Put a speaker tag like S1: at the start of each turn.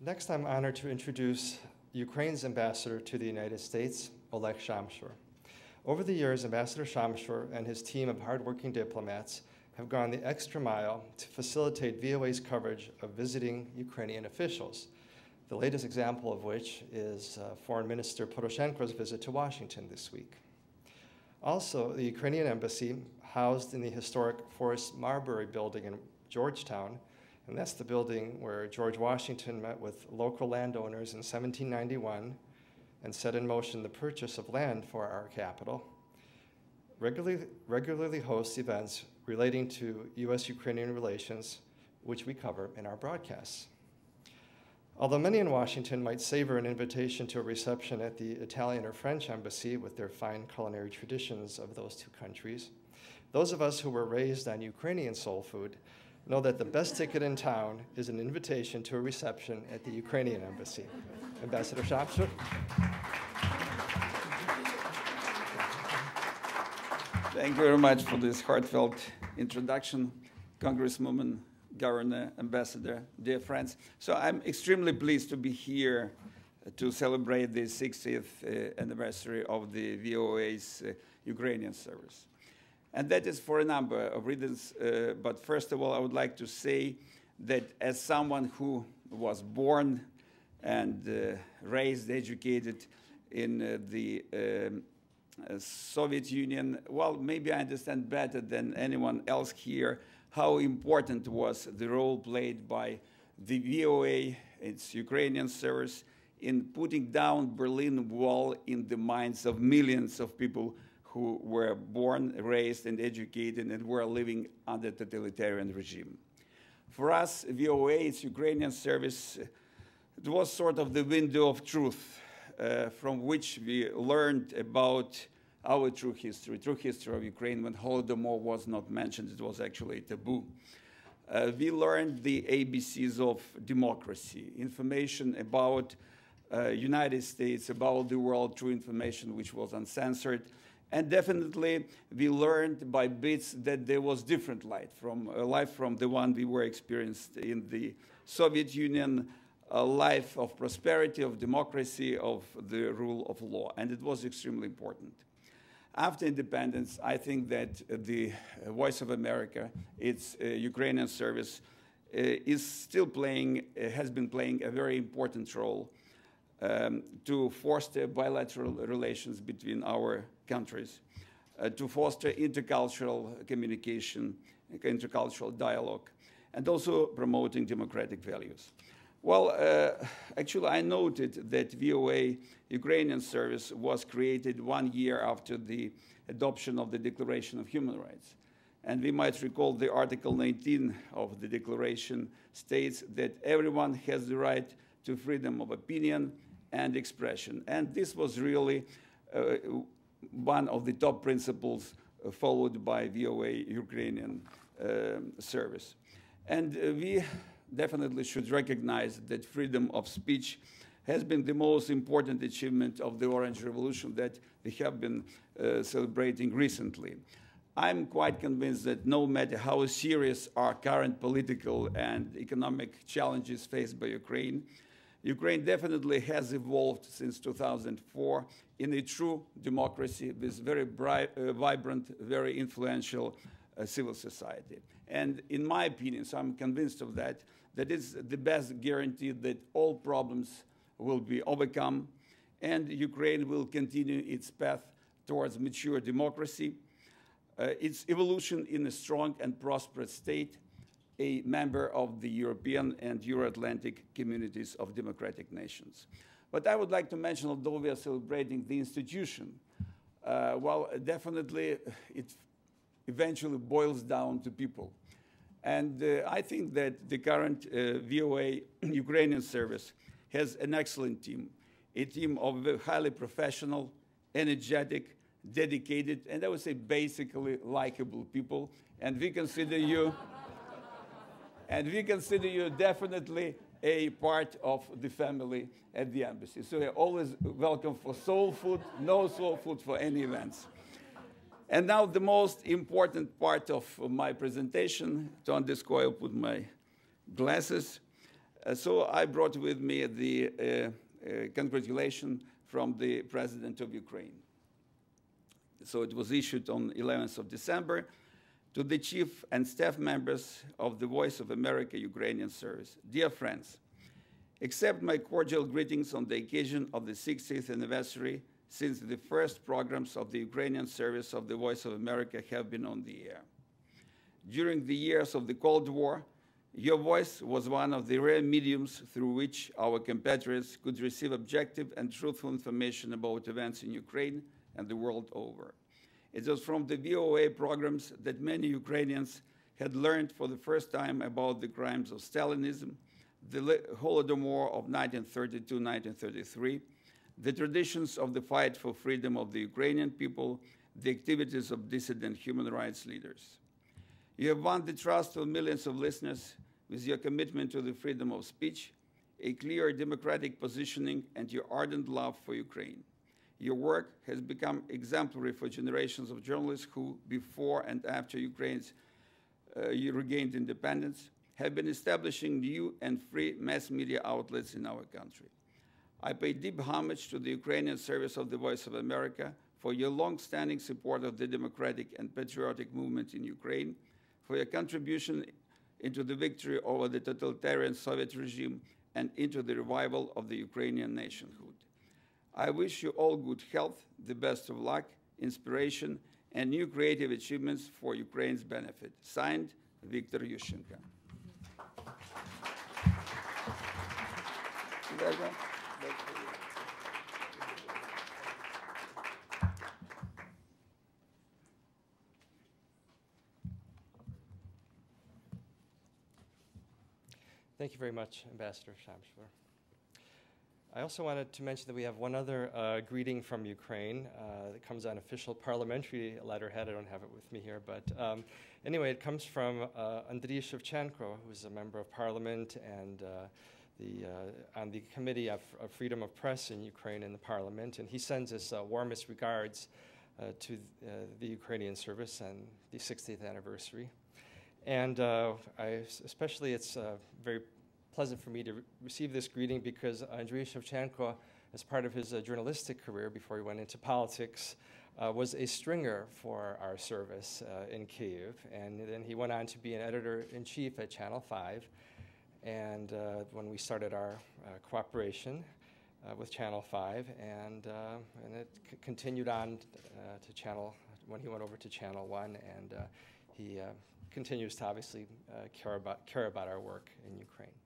S1: Next, I'm honored to introduce Ukraine's ambassador to the United States, Oleg Shamshur. Over the years, Ambassador Shamshur and his team of hardworking diplomats have gone the extra mile to facilitate VOA's coverage of visiting Ukrainian officials, the latest example of which is uh, Foreign Minister Poroshenko's visit to Washington this week. Also, the Ukrainian embassy, housed in the historic Forrest Marbury building in Georgetown, and that's the building where George Washington met with local landowners in 1791 and set in motion the purchase of land for our capital, regularly, regularly hosts events relating to US Ukrainian relations, which we cover in our broadcasts. Although many in Washington might savor an invitation to a reception at the Italian or French embassy with their fine culinary traditions of those two countries, those of us who were raised on Ukrainian soul food know that the best ticket in town is an invitation to a reception at the Ukrainian embassy. Ambassador Shamshur.
S2: Thank you very much for this heartfelt introduction, Congresswoman, Governor, Ambassador, dear friends. So I'm extremely pleased to be here to celebrate the 60th uh, anniversary of the VOA's uh, Ukrainian service. And that is for a number of reasons. Uh, but first of all, I would like to say that as someone who was born and uh, raised, educated in uh, the um, uh, Soviet Union, well, maybe I understand better than anyone else here how important was the role played by the VOA, its Ukrainian service, in putting down Berlin Wall in the minds of millions of people who were born, raised, and educated and were living under totalitarian regime. For us, VOA, its Ukrainian service, it was sort of the window of truth uh, from which we learned about our true history, true history of Ukraine when Holodomor was not mentioned, it was actually taboo. Uh, we learned the ABCs of democracy, information about uh, United States, about the world, true information which was uncensored, and definitely, we learned by bits that there was different light from a life from the one we were experienced in the Soviet Union, a life of prosperity, of democracy, of the rule of law, and it was extremely important. After independence, I think that the Voice of America, its uh, Ukrainian service, uh, is still playing, uh, has been playing a very important role um, to foster bilateral relations between our countries, uh, to foster intercultural communication, intercultural dialogue, and also promoting democratic values. Well, uh, actually, I noted that VOA Ukrainian service was created one year after the adoption of the Declaration of Human Rights. And we might recall the Article 19 of the Declaration states that everyone has the right to freedom of opinion, and expression. And this was really uh, one of the top principles uh, followed by VOA Ukrainian um, service. And uh, we definitely should recognize that freedom of speech has been the most important achievement of the Orange Revolution that we have been uh, celebrating recently. I'm quite convinced that no matter how serious our current political and economic challenges faced by Ukraine, Ukraine definitely has evolved since 2004 in a true democracy with very bright, uh, vibrant, very influential uh, civil society. And in my opinion, so I'm convinced of that, that is the best guarantee that all problems will be overcome and Ukraine will continue its path towards mature democracy, uh, its evolution in a strong and prosperous state, a member of the European and Euro-Atlantic communities of democratic nations. But I would like to mention, although we are celebrating the institution, uh, well, definitely it eventually boils down to people. And uh, I think that the current uh, VOA Ukrainian service has an excellent team, a team of highly professional, energetic, dedicated, and I would say basically likable people. And we consider you and we consider you definitely a part of the family at the embassy. So you're always welcome for soul food, no soul food for any events. And now the most important part of my presentation, to underscore, I'll put my glasses. Uh, so I brought with me the uh, uh, congratulation from the President of Ukraine. So it was issued on 11th of December to the chief and staff members of the Voice of America Ukrainian Service. Dear friends, accept my cordial greetings on the occasion of the 60th anniversary since the first programs of the Ukrainian service of the Voice of America have been on the air. During the years of the Cold War, your voice was one of the rare mediums through which our compatriots could receive objective and truthful information about events in Ukraine and the world over. It was from the VOA programs that many Ukrainians had learned for the first time about the crimes of Stalinism, the Holodomor of 1932-1933, the traditions of the fight for freedom of the Ukrainian people, the activities of dissident human rights leaders. You have won the trust of millions of listeners with your commitment to the freedom of speech, a clear democratic positioning, and your ardent love for Ukraine. Your work has become exemplary for generations of journalists who, before and after Ukraine's uh, regained independence, have been establishing new and free mass media outlets in our country. I pay deep homage to the Ukrainian service of the Voice of America for your long-standing support of the democratic and patriotic movement in Ukraine, for your contribution into the victory over the totalitarian Soviet regime and into the revival of the Ukrainian nationhood. I wish you all good health, the best of luck, inspiration, and new creative achievements for Ukraine's benefit. Signed, Viktor Yushchenko.
S1: Thank you very much, Ambassador Shamshur. I also wanted to mention that we have one other uh, greeting from Ukraine uh, that comes on official parliamentary letterhead. I don't have it with me here, but um, anyway, it comes from uh, Andriy Shevchenko, who's a member of parliament and uh, the, uh, on the Committee of, of, Freedom of Press in Ukraine in the parliament, and he sends his uh, warmest regards to the Ukrainian service and the 60th anniversary. And I, especially, it's very pleasant for me to re receive this greeting because Andriy Shevchenko, as part of his uh, journalistic career before he went into politics, uh, was a stringer for our service uh, in Kiev. And then he went on to be an editor in chief at Channel 5. And uh, when we started our uh, cooperation, uh, with Channel 5, and, uh, and it continued on uh, to Channel, when he went over to Channel 1, and uh, he continues to obviously care, about, care about our work in Ukraine.